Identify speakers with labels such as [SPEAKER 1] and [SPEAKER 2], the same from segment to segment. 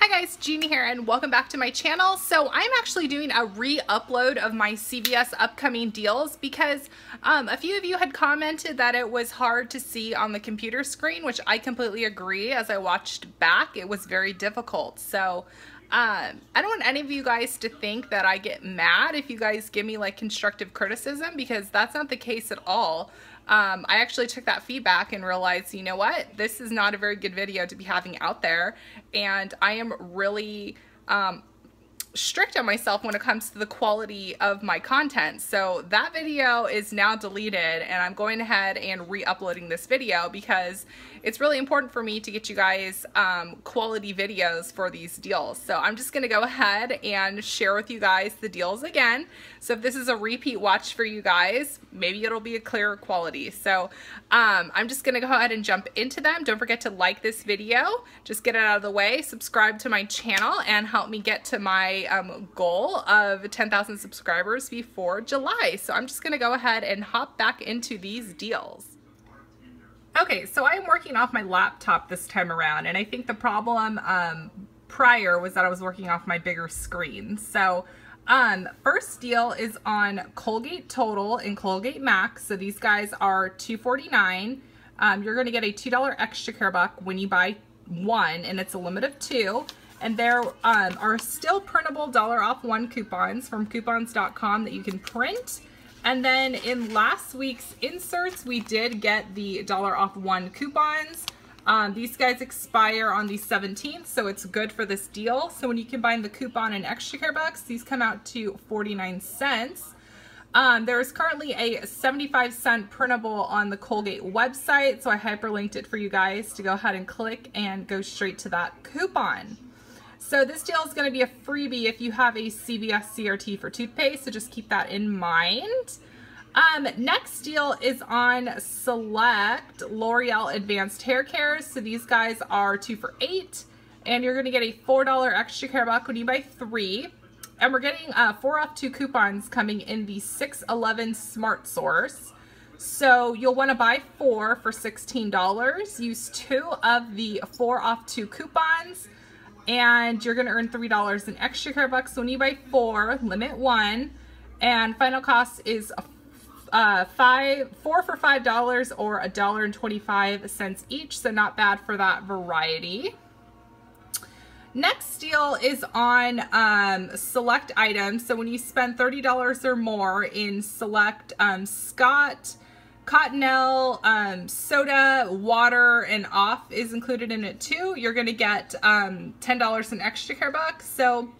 [SPEAKER 1] Hi guys, Gina here and welcome back to my channel. So I'm actually doing a re-upload of my CVS upcoming deals because um, a few of you had commented that it was hard to see on the computer screen, which I completely agree. As I watched back, it was very difficult. So um, I don't want any of you guys to think that I get mad if you guys give me like constructive criticism because that's not the case at all um, I actually took that feedback and realized, you know what, this is not a very good video to be having out there. And I am really um, strict on myself when it comes to the quality of my content. So that video is now deleted and I'm going ahead and re-uploading this video because it's really important for me to get you guys um, quality videos for these deals. So I'm just gonna go ahead and share with you guys the deals again. So if this is a repeat watch for you guys, maybe it'll be a clearer quality. So um, I'm just gonna go ahead and jump into them. Don't forget to like this video, just get it out of the way, subscribe to my channel and help me get to my um, goal of 10,000 subscribers before July. So I'm just gonna go ahead and hop back into these deals. Okay, so I'm working off my laptop this time around, and I think the problem um, prior was that I was working off my bigger screen. So um, first deal is on Colgate Total and Colgate Max. So these guys are $2.49. Um, you're going to get a $2 extra care buck when you buy one, and it's a limit of two. And there um, are still printable dollar off one coupons from coupons.com that you can print. And then in last week's inserts, we did get the dollar off one coupons. Um, these guys expire on the 17th, so it's good for this deal. So when you combine the coupon and extra care bucks, these come out to 49 cents. Um, there is currently a 75 cent printable on the Colgate website, so I hyperlinked it for you guys to go ahead and click and go straight to that coupon. So this deal is going to be a freebie if you have a CVS CRT for toothpaste, so just keep that in mind. Um, next deal is on Select L'Oreal Advanced Hair Care. So these guys are two for eight, and you're to get a $4 extra care buck when you buy three. And we're getting uh, four off two coupons coming in the 611 Smart Source. So you'll want to buy four for $16. Use two of the four off two coupons and you're gonna earn $3 in extra care bucks when you buy four, limit one, and final cost is uh, five, four for $5 or a dollar and 25 cents each, so not bad for that variety. Next deal is on um, select items. So when you spend $30 or more in select um, Scott, Cottonelle, um, soda, water, and off is included in it too. You're to get um, $10 in extra care bucks. So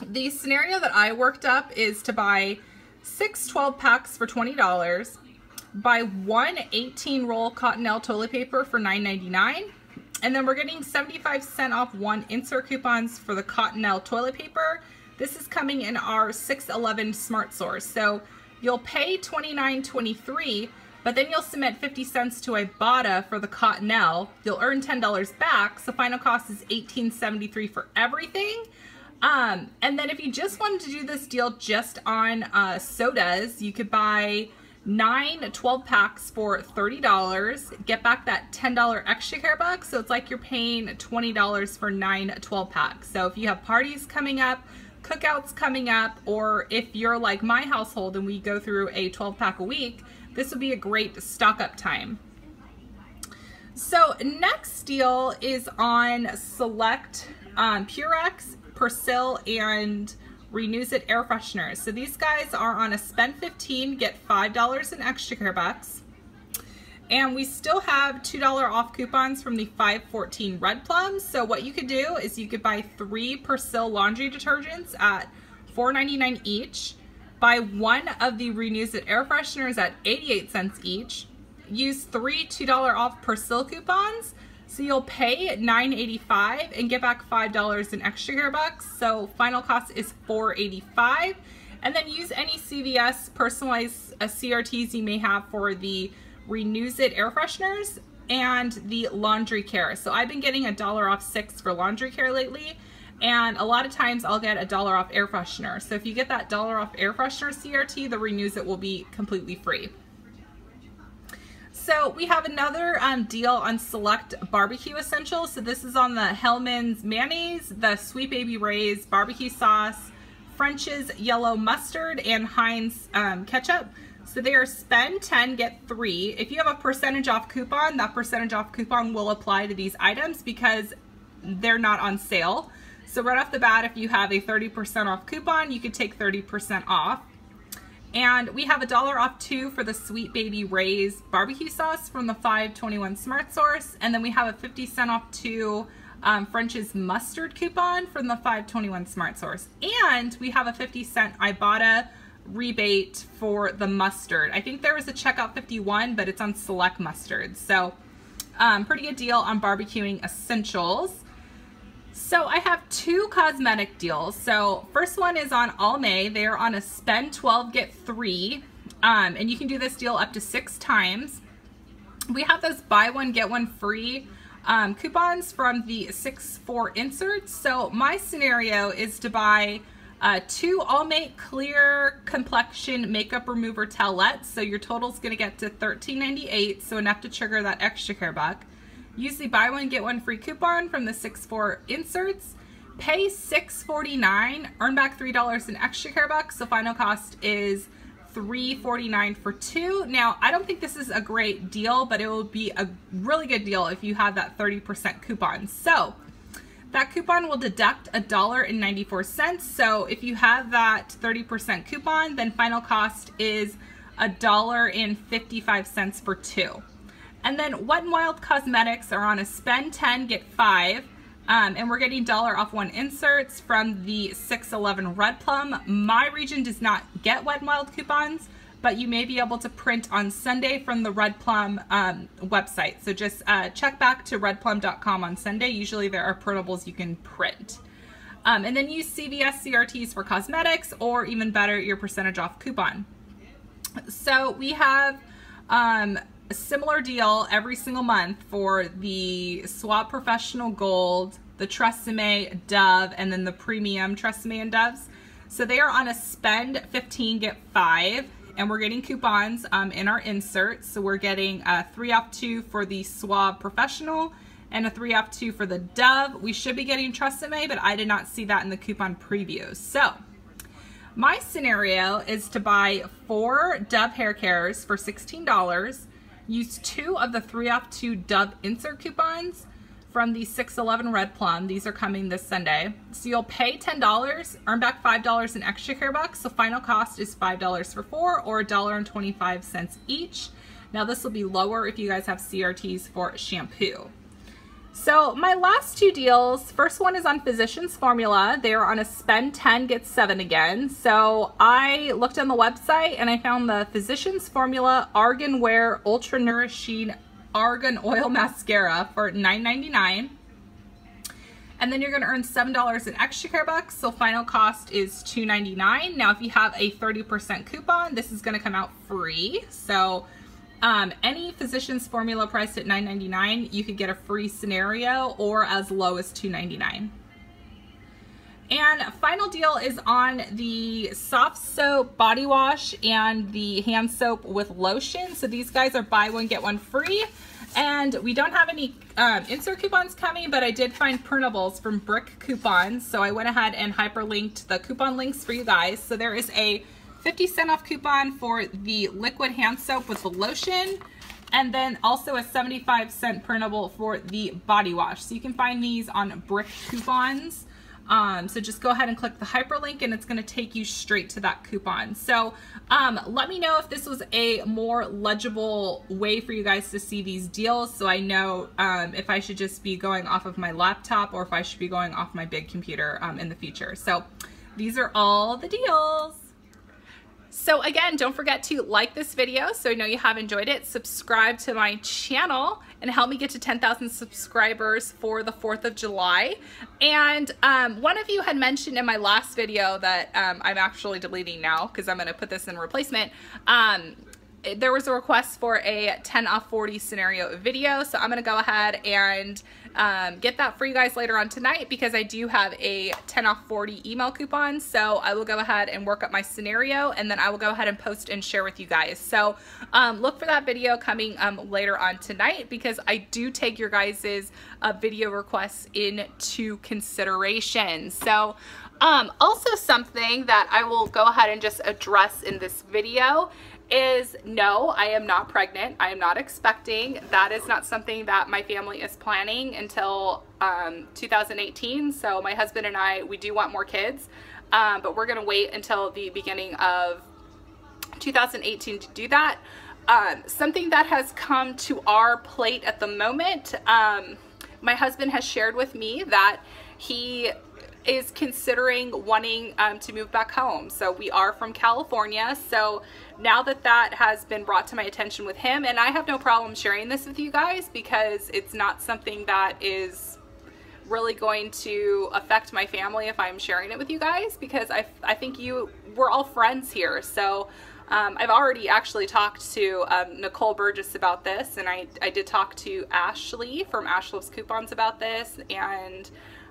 [SPEAKER 1] the scenario that I worked up is to buy six 12 packs for $20, buy one 18 roll Cottonelle toilet paper for $9.99, and then we're getting 75 cent off one insert coupons for the Cottonelle toilet paper. This is coming in our 611 Smart Source. So You'll pay $29.23, but then you'll submit 50 cents to Ibotta for the Cottonelle. You'll earn $10 back, so final cost is $18.73 for everything. Um, and then if you just wanted to do this deal just on uh, sodas, you could buy nine 12 packs for $30, get back that $10 extra care bucks. So it's like you're paying $20 for nine 12 packs. So if you have parties coming up, cookouts coming up, or if you're like my household and we go through a 12 pack a week, this would be a great stock up time. So next deal is on select um, Purex, Persil, and Renuzit air fresheners. So these guys are on a spend 15, get $5 in extra care bucks. And we still have $2 off coupons from the 514 Red Plums. So what you could do is you could buy three Persil laundry detergents at $4.99 each. Buy one of the Renuzit air fresheners at 88 cents each. Use three $2 off Persil coupons. So you'll pay $9.85 and get back $5 in extra bucks. So final cost is $4.85. And then use any CVS personalized uh, CRTs you may have for the Renuzit air fresheners and the laundry care. So I've been getting a dollar off six for laundry care lately and a lot of times I'll get a dollar off air freshener. So if you get that dollar off air freshener CRT, the Renuzit will be completely free. So we have another um, deal on select barbecue essentials. So this is on the Hellmann's mayonnaise, the Sweet Baby Ray's barbecue sauce, French's yellow mustard, and Heinz um, ketchup. So they are spend 10, get three. If you have a percentage off coupon, that percentage off coupon will apply to these items because they're not on sale. So right off the bat, if you have a 30% off coupon, you could take 30% off. And we have a dollar off two for the Sweet Baby Ray's barbecue sauce from the 521 Smart Source. And then we have a 50 cent off two um, French's mustard coupon from the 521 Smart Source. And we have a 50 cent Ibotta rebate for the mustard. I think there was a checkout 51, but it's on select mustard. So um, pretty good deal on barbecuing essentials. So I have two cosmetic deals. So first one is on Almay. They are on a spend 12, get three. Um, and you can do this deal up to six times. We have those buy one, get one free um, coupons from the 6-4 inserts. So my scenario is to buy uh, two Almay Clear Complexion Makeup Remover towelettes. So your total is going to get to $13.98, so enough to trigger that extra care buck. Use the buy one, get one free coupon from the 6-4 inserts. Pay $6.49, earn back $3 in extra care bucks. So final cost is $3.49 for two. Now, I don't think this is a great deal, but it will be a really good deal if you have that 30% coupon. So that coupon will deduct $1.94. So if you have that 30% coupon, then final cost is $1.55 for two. And then Wet n Wild Cosmetics are on a spend 10, get five. Um, and we're getting dollar off one inserts from the 611 Red Plum. My region does not get Wet n Wild coupons, but you may be able to print on Sunday from the Red Plum um, website. So just uh, check back to redplum.com on Sunday. Usually there are printables you can print. Um, and then use CVS CRTs for cosmetics or even better, your percentage off coupon. So we have um, a similar deal every single month for the Suave Professional Gold, the Tresemme Dove, and then the Premium Tresemme and Doves. So they are on a spend 15, get five, and we're getting coupons um, in our inserts. So we're getting a three off two for the Suave Professional and a three off two for the Dove. We should be getting Tresemme, but I did not see that in the coupon previews. So my scenario is to buy four Dove hair cares for $16 Use two of the three off two Dove insert coupons from the 611 Red Plum. These are coming this Sunday. So you'll pay $10, earn back $5 in extra care bucks. So final cost is $5 for four or $1.25 each. Now this will be lower if you guys have CRTs for shampoo. So my last two deals, first one is on Physicians Formula. They're on a spend 10, get 7 again. So I looked on the website and I found the Physicians Formula Argan Wear Ultra Nourishing Argan Oil Mascara for $9.99. And then you're to earn $7 in extra care bucks. So final cost is $2.99. Now if you have a 30% coupon, this is to come out free. So um, any physician's formula priced at $9.99, you could get a free scenario or as low as $2.99. And final deal is on the soft soap body wash and the hand soap with lotion. So these guys are buy one, get one free. And we don't have any um, insert coupons coming, but I did find printables from Brick Coupons. So I went ahead and hyperlinked the coupon links for you guys. So there is a 50 cent off coupon for the liquid hand soap with the lotion and then also a 75 cent printable for the body wash. So you can find these on Brick Coupons. Um, so just go ahead and click the hyperlink and it's going to take you straight to that coupon. So um, let me know if this was a more legible way for you guys to see these deals so I know um, if I should just be going off of my laptop or if I should be going off my big computer um, in the future. So these are all the deals. So again, don't forget to like this video so I know you have enjoyed it. Subscribe to my channel and help me get to 10,000 subscribers for the 4th of July. And um, one of you had mentioned in my last video that um, I'm actually deleting now because I'm going to put this in replacement. Um, there was a request for a 10 off 40 scenario video. So I'm to go ahead and um, get that for you guys later on tonight because I do have a 10 off 40 email coupon. So I will go ahead and work up my scenario and then I will go ahead and post and share with you guys. So um, look for that video coming um, later on tonight because I do take your guys's uh, video requests into consideration. So um, also something that I will go ahead and just address in this video is no, I am not pregnant. I am not expecting. That is not something that my family is planning until um, 2018. So my husband and I, we do want more kids, um, but we're going to wait until the beginning of 2018 to do that. Um, something that has come to our plate at the moment, um, my husband has shared with me that he is considering wanting um, to move back home. So we are from California. So now that that has been brought to my attention with him, and I have no problem sharing this with you guys because it's not something that is really going to affect my family if I'm sharing it with you guys because I, I think you, we're all friends here. So um, I've already actually talked to um, Nicole Burgess about this and I, I did talk to Ashley from Ashley's Coupons about this and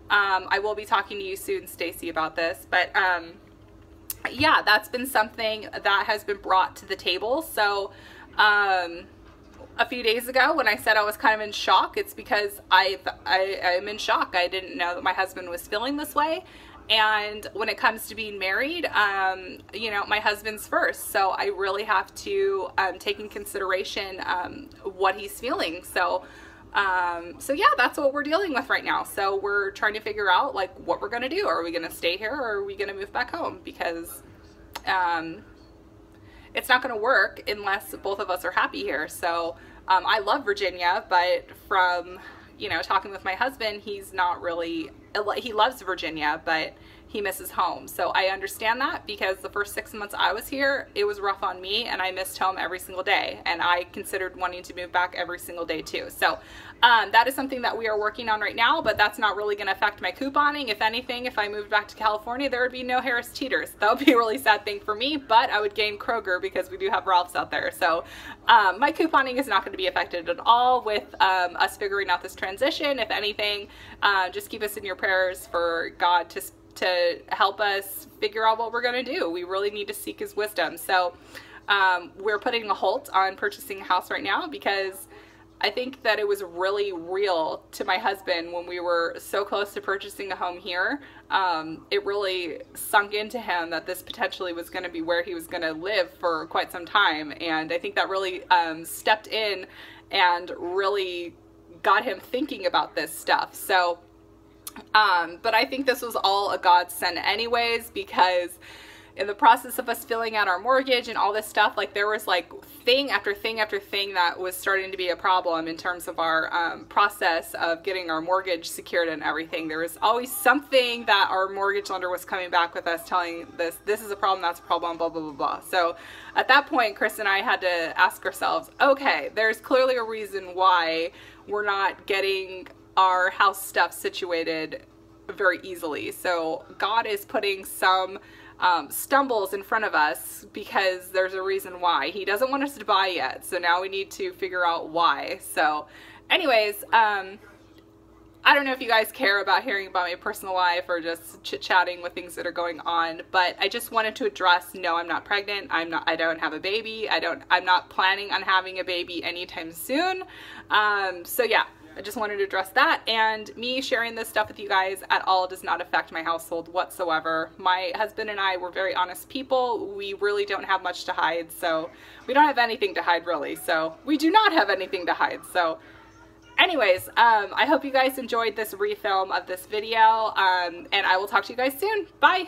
[SPEAKER 1] um, I will be talking to you soon, Stacy, about this. But um, yeah, that's been something that has been brought to the table. So um, a few days ago when I said I was kind of in shock, it's because I, I, I'm in shock. I didn't know that my husband was feeling this way. And when it comes to being married, um, you know, my husband's first. So I really have to um, take in consideration um, what he's feeling. So um, so yeah, that's what we're dealing with right now. So we're trying to figure out like what we're going to do. Are we going to stay here or are we going to move back home? Because, um, it's not going to work unless both of us are happy here. So, um, I love Virginia, but from, you know, talking with my husband, he's not really, he loves Virginia, but he misses home. So I understand that because the first six months I was here, it was rough on me and I missed home every single day. And I considered wanting to move back every single day too. So um, that is something that we are working on right now, but that's not really going to affect my couponing. If anything, if I moved back to California, there would be no Harris Teeters. That would be a really sad thing for me, but I would gain Kroger because we do have Ralph's out there. So um, my couponing is not going to be affected at all with um, us figuring out this transition. If anything, uh, just keep us in your prayers for God to to help us figure out what we're going to do. We really need to seek his wisdom. So um, we're putting a halt on purchasing a house right now because I think that it was really real to my husband when we were so close to purchasing a home here. Um, it really sunk into him that this potentially was going to be where he was going to live for quite some time. And I think that really um, stepped in and really got him thinking about this stuff. So um, but I think this was all a godsend anyways because in the process of us filling out our mortgage and all this stuff, like there was like thing after thing after thing that was starting to be a problem in terms of our um, process of getting our mortgage secured and everything. There was always something that our mortgage lender was coming back with us telling this, this is a problem, that's a problem, blah, blah, blah, blah. So at that point, Chris and I had to ask ourselves, okay, there's clearly a reason why we're not getting our house stuff situated very easily. So God is putting some um, stumbles in front of us because there's a reason why. He doesn't want us to buy yet. So now we need to figure out why. So anyways, um, I don't know if you guys care about hearing about my personal life or just chit-chatting with things that are going on, but I just wanted to address, no, I'm not pregnant. I'm not, I don't have a baby. I don't, I'm not planning on having a baby anytime soon. Um, so yeah, I just wanted to address that and me sharing this stuff with you guys at all does not affect my household whatsoever. My husband and I were very honest people. We really don't have much to hide so we don't have anything to hide really so we do not have anything to hide so anyways um, I hope you guys enjoyed this refilm of this video um, and I will talk to you guys soon. Bye!